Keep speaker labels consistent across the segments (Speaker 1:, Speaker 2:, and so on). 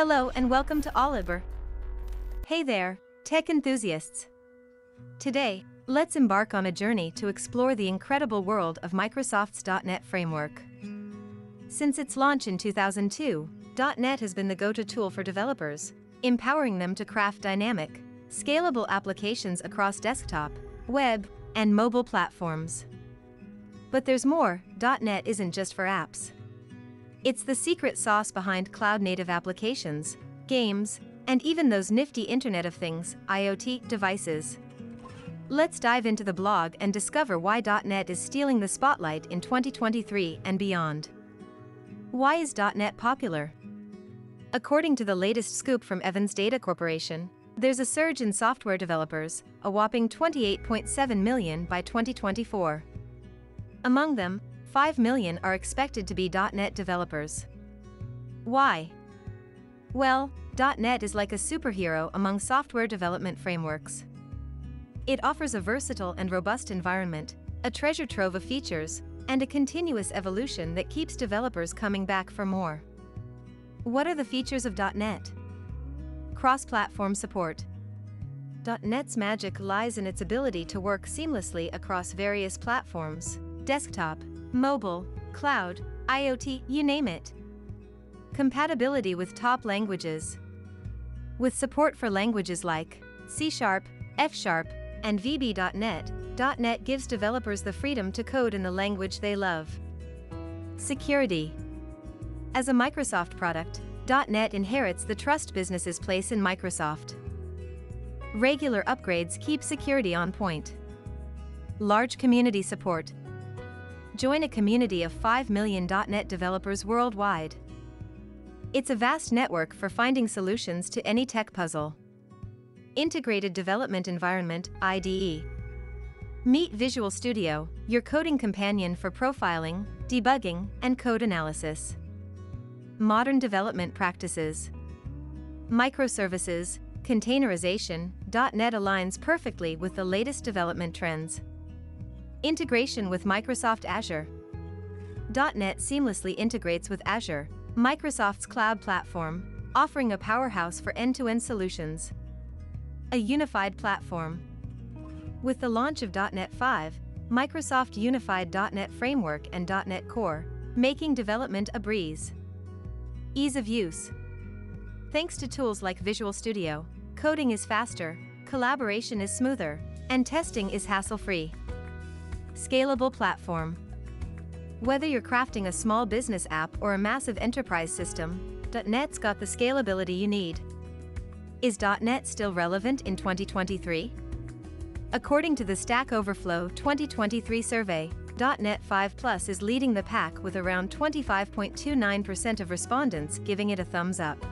Speaker 1: Hello and welcome to Olibr. Hey there, tech enthusiasts. Today, let's embark on a journey to explore the incredible world of Microsoft's .NET framework. Since its launch in 2002, .NET has been the go-to tool for developers, empowering them to craft dynamic, scalable applications across desktop, web, and mobile platforms. But there's more, .NET isn't just for apps. It's the secret sauce behind cloud-native applications, games, and even those nifty Internet of Things, IoT, devices. Let's dive into the blog and discover why .NET is stealing the spotlight in 2023 and beyond. Why is .NET popular? According to the latest scoop from Evans Data Corporation, there's a surge in software developers, a whopping 28.7 million by 2024. Among them, 5 million are expected to be .NET developers. Why? Well, .NET is like a superhero among software development frameworks. It offers a versatile and robust environment, a treasure trove of features, and a continuous evolution that keeps developers coming back for more. What are the features of .NET? Cross-platform support. .NET's magic lies in its ability to work seamlessly across various platforms, desktop, mobile, cloud, IoT, you name it. Compatibility with top languages. With support for languages like C Sharp, F Sharp, and VB.NET, .NET gives developers the freedom to code in the language they love. Security. As a Microsoft product, .NET inherits the trust businesses place in Microsoft. Regular upgrades keep security on point. Large community support. Join a community of 5 million .NET developers worldwide. It's a vast network for finding solutions to any tech puzzle. Integrated Development Environment IDE. Meet Visual Studio, your coding companion for profiling, debugging, and code analysis. Modern development practices. Microservices, containerization, .NET aligns perfectly with the latest development trends. Integration with Microsoft Azure. .NET seamlessly integrates with Azure, Microsoft's cloud platform, offering a powerhouse for end-to-end solutions. A unified platform. With the launch of .NET 5, Microsoft unified .NET Framework and .NET Core, making development a breeze. Ease of use. Thanks to tools like Visual Studio, coding is faster, collaboration is smoother, and testing is hassle-free. Scalable platform. Whether you're crafting a small business app or a massive enterprise system, .NET's got the scalability you need. Is .NET still relevant in 2023? According to the Stack Overflow 2023 survey, .NET 5 Plus is leading the pack with around 25.29% of respondents giving it a thumbs up.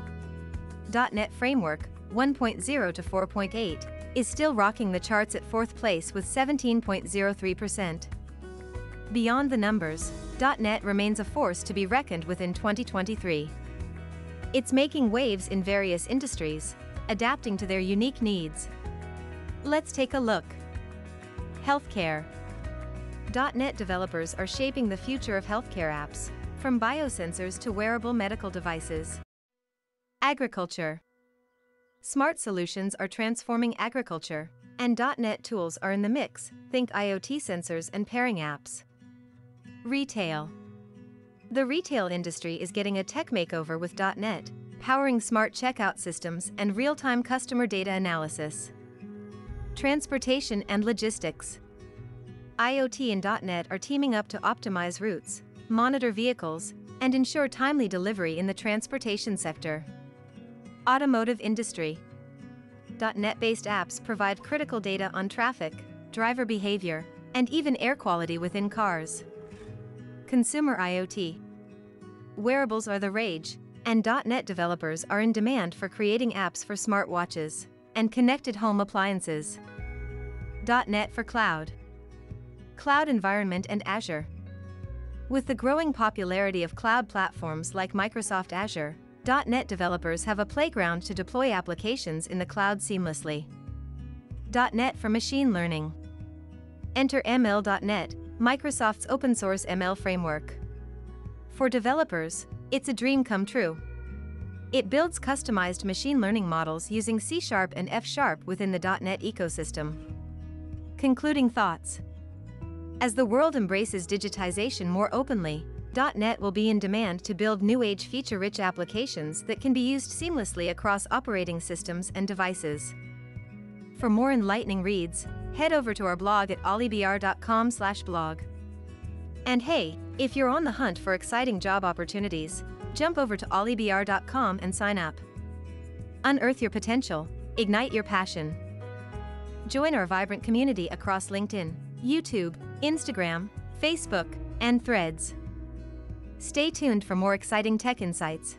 Speaker 1: .NET Framework 1.0 to 4.8 is still rocking the charts at fourth place with 17.03%. Beyond the numbers, .NET remains a force to be reckoned with in 2023. It's making waves in various industries, adapting to their unique needs. Let's take a look. Healthcare. .NET developers are shaping the future of healthcare apps, from biosensors to wearable medical devices. Agriculture. Smart solutions are transforming agriculture, and .NET tools are in the mix, think IoT sensors and pairing apps. Retail. The retail industry is getting a tech makeover with .NET, powering smart checkout systems and real-time customer data analysis. Transportation and logistics. IoT and .NET are teaming up to optimize routes, monitor vehicles, and ensure timely delivery in the transportation sector. Automotive industry. .NET-based apps provide critical data on traffic, driver behavior, and even air quality within cars. Consumer IoT. Wearables are the rage, and .NET developers are in demand for creating apps for smartwatches and connected home appliances. .NET for Cloud. Cloud environment and Azure. With the growing popularity of cloud platforms like Microsoft Azure, .NET developers have a playground to deploy applications in the cloud seamlessly. .NET for Machine Learning. Enter ML.NET, Microsoft's open-source ML framework. For developers, it's a dream come true. It builds customized machine learning models using C Sharp and F Sharp within the .NET ecosystem. Concluding thoughts. As the world embraces digitization more openly, .NET will be in demand to build new-age feature-rich applications that can be used seamlessly across operating systems and devices. For more enlightening reads, head over to our blog at olibr.com/blog. And hey, if you're on the hunt for exciting job opportunities, jump over to olibr.com and sign up. Unearth your potential, ignite your passion. Join our vibrant community across LinkedIn, YouTube, Instagram, Facebook, and Threads. Stay tuned for more exciting tech insights.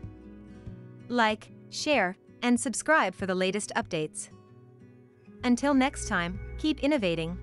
Speaker 1: Like, share, and subscribe for the latest updates. Until next time, keep innovating